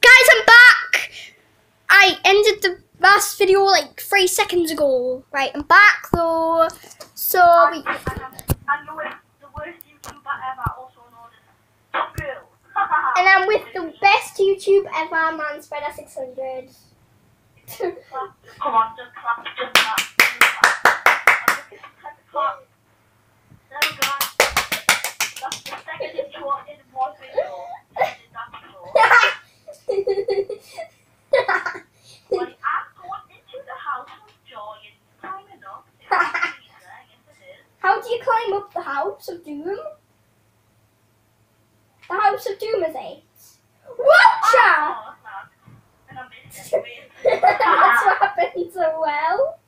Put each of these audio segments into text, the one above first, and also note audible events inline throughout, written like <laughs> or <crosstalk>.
Guys, I'm back! I ended the last video like three seconds ago. Right, I'm back though. So, we, And, and you're with the worst YouTuber ever, also known as Top Girl. <laughs> and I'm with the best YouTube ever, Manspider 600. Come on, just clap, just clap. <laughs> Just clap. Clap. There we go. That's the second intro in one video. This is that intro. Right, I'm going into the house with joy and climbing up. It's not easy, yes it is. How do you climb House of Doom? The House of Doom is eight. Watcha! Oh, that's not. I missed it. That's what happened so well.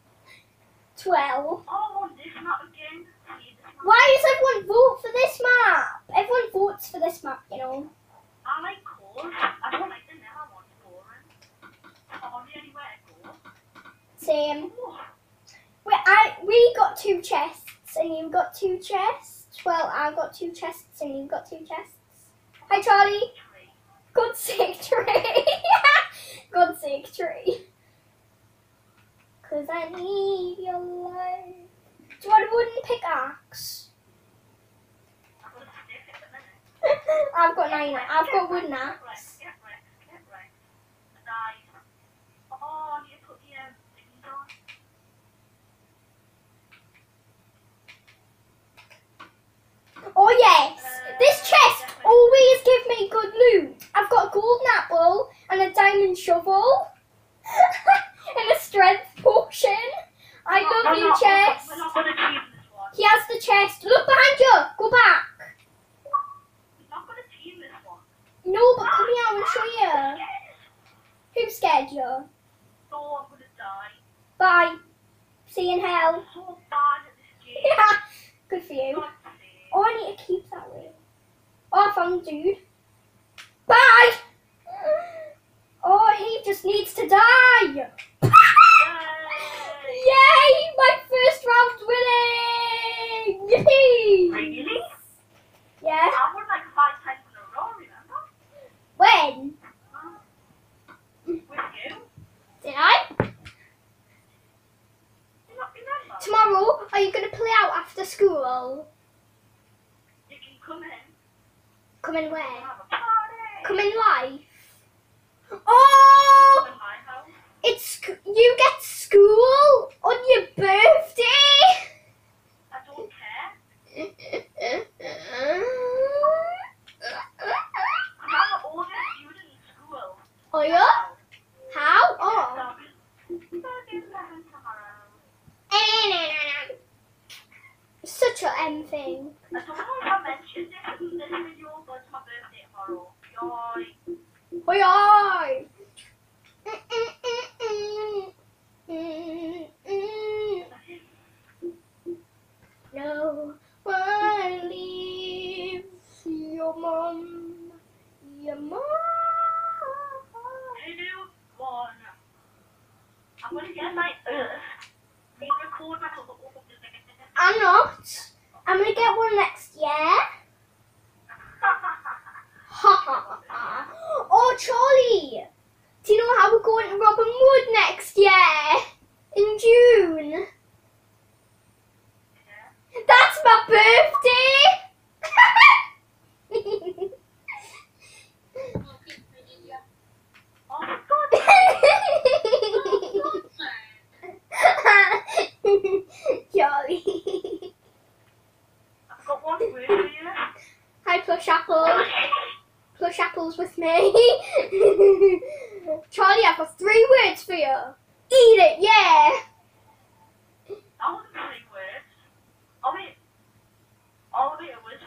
Twelve. Oh, this map again. See, this map. Why does everyone vote for this map? Everyone votes for this map, you know. I like cold. I don't like the nether one. Boring. Hardly anywhere to go. Same. Wait, I we got two chests and you've got two chests. Well, I've got two chests and you've got two chests. Hi, Charlie. Good sake tree. <laughs> Good sake tree. Cause I need your life. Do you want a wooden pickaxe? <laughs> I've got nine. I've got wooden axe. right, get right, get right. I died. Oh, I need to put the um, things on. Oh yes, this chest always give me good loot. I've got a golden apple and a diamond shovel <laughs> and a strength potion. I No, love you, not- chest. We're not gonna team this one. He has the chest. Look behind you. Go back. We're not gonna team this one. No, but come here. I will show you. Who scared you? So I'm gonna die. Bye. See you in hell. So bad at this game. <laughs> Good for you. Oh, I need to keep that way. Oh, I found dude. Bye. Oh, he just needs to die. <laughs> Yay! My first round winning! Yippee! Really? Yeah. I won like five times in a row, remember? When? With you? Did I? Do not remember? Tomorrow, are you going to play out after school? You can come in Come in where? have a party. Come in live. Oh! Come in my house. It's you get school on your birthday. I don't care. I'm the oldest student in school. oh yeah? How? Oh. Such a M thing. I don't know if I mentioned this in this video, but it's my birthday tomorrow. Yay. Ôi! Birthday! Oh god. Charlie. I've got one for you. Hi, plush apple. Plush apples with me. Charlie, I've got three words for you. Eat it, yeah. That wasn't three words. Oh wait. Oh wait, it was.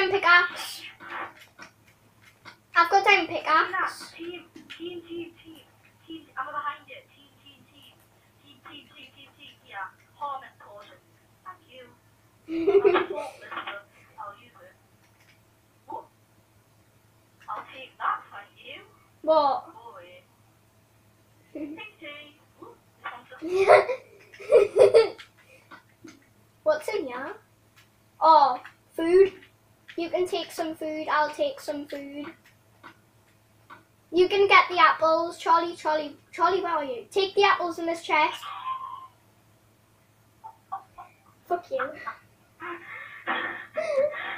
time pickaxe. I've got time pickaxe. Team, team, team, team. I'm behind it. Team, team, team, team, team, Thank you. I'll use it. What? I'll take that, you. What? What's in here? Oh, food. You can take some food. I'll take some food. You can get the apples. Charlie, Charlie, Charlie, where are you? Take the apples in this chest. Fuck you.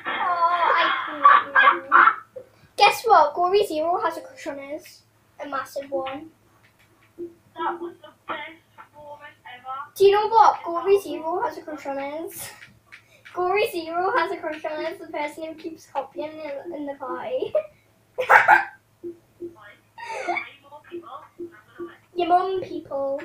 Oh, I hate you. Guess what? Gory Zero has a crush on us. A massive one. That was the best moment ever. Do you know what? Gory Zero has a crush on us. Gory Zero has a crush on us, the person who keeps copying in, in the party. <laughs> Your mum people.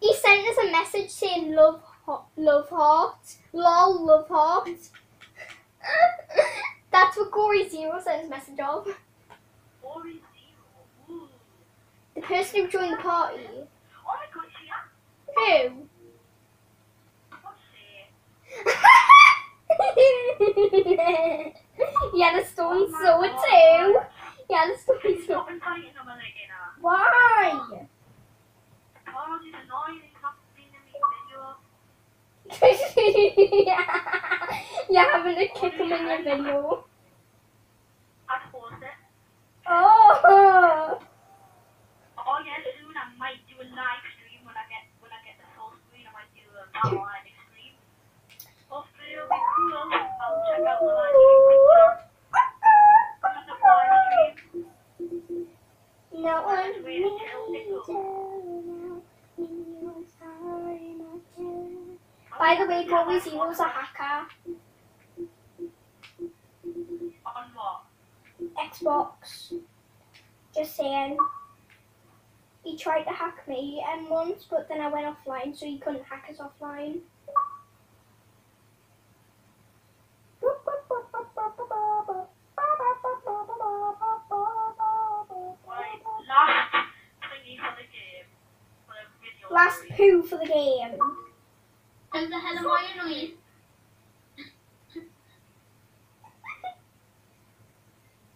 He sent us a message saying love ho- love heart. Lol love heart. <laughs> That's what Gory Zero sent us message of. The person who joined the party. Oh Who? what's it? yeah, the stone sword too. Yeah, the stone sword. Stop inviting them again. uh. Why? Oh, this is annoying. It's not being in the video. <laughs> <laughs> You're having to kick him in your video. I paused it. Oh. <laughs> Oh yeah, soon I might do a live stream when I get when I get the full screen. I might do a live Way, Gory Zero's a hacker. On what? Xbox. Just saying. He tried to hack me and once, but then I went offline, so he couldn't hack us offline. Last thingy for the game. For the video. Last series. poo for the game. And the hell am I annoying?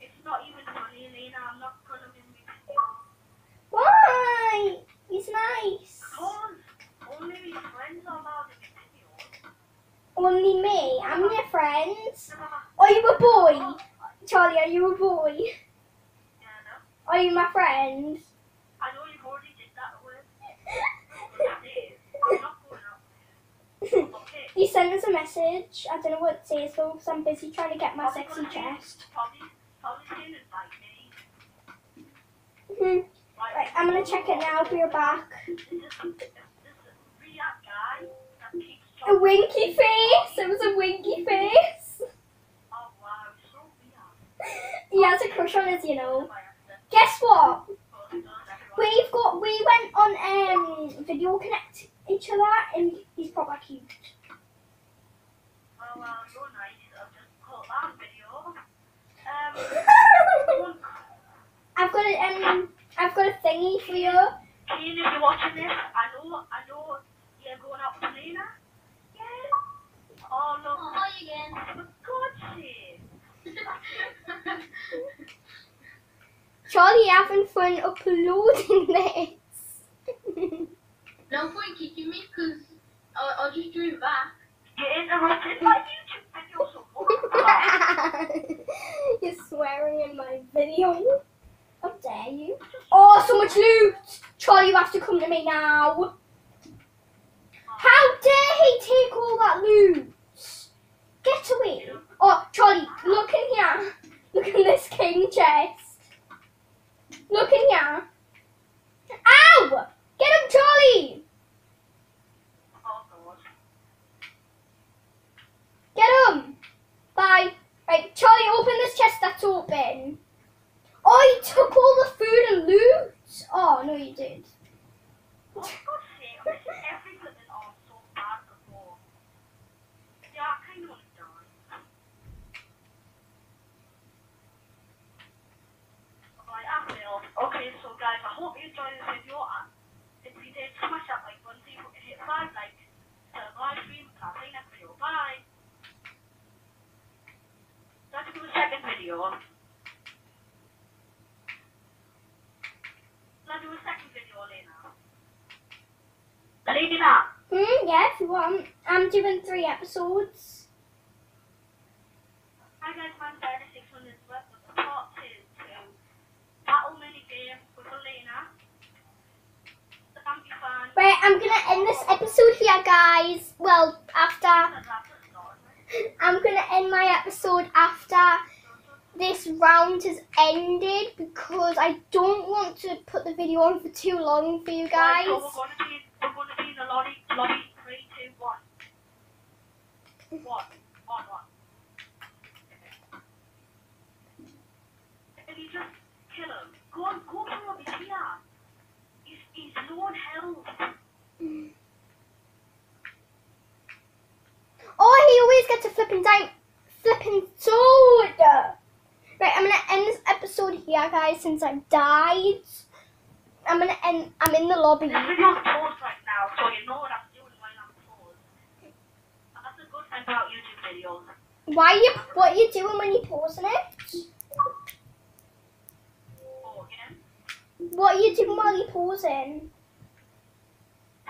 It's not even funny, Lena. I'm not gonna be with you. Why? He's nice. Because only my friends are allowed in the video. Only me. I'm your friend. Are you a boy? Charlie, are you a boy? Yeah, no. Are you my friend? I know you've already did that with. I'm not going out. Okay. he sent us a message. I don't know what it says though, because I'm busy trying to get my Probably sexy chest. Probably, probably didn't invite me. Mhm. Right, I'm gonna check it now. Be back. A winky face. It was a winky face. He has a crush on us, you know. Guess what? We've got. We went on um video connect each other, and he's proper cute. You're nice. I'll just call that video. Um, I've got a um. I've got a thingy for you. Keen, if you're watching this, I know, I know you're going out with Lena. Yeah. Oh, look. Oh, hi again. For God's <laughs> sake. Charlie having fun uploading this. <laughs> no point kicking me because I'll, I'll just do it back. You interrupted my YouTube video, so what? <laughs> You're swearing in my video. How dare you? Oh, so much loot! Charlie, you have to come to me now. How dare he take all that loot? Get away. Oh, Charlie, look in here. Look in this king chest. Look in here. Ow! Get him, Charlie! I hope you enjoy this video. And if you did, smash that like button so you can hit five likes to the live stream. And I'll see you next video. Bye. That's for the second video. Let's do a second video, Lena. Lena. Mm, yeah, if you want. I'm doing three episodes. Hi guys, my 36 one is left with the part two. Battle mini game. Right, I'm gonna end this episode here, guys. Well, after. I'm gonna end my episode after this round has ended because I don't want to put the video on for too long for you Right, guys. so we're to be, we're to be in the 3, 2, 1. 1, 1, 1. If you just kill him, go on, go to him, he's here. He's, on health. Oh, he always gets a flipping dime, flipping sword. Right, I'm gonna end this episode here, guys, since I've died. I'm gonna end. I'm in the lobby. Video's paused right now, so you know what I'm doing when I'm paused. That's a good thing about YouTube videos. Why you? What are you doing when you're pausing it? What are you doing while you're pausing?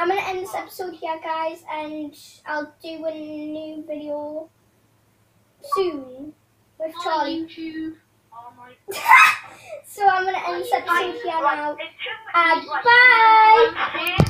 I'm gonna end this episode here, guys, and I'll do a new video soon with Charlie. YouTube. Oh my <laughs> so I'm gonna end this episode here now. And uh, bye!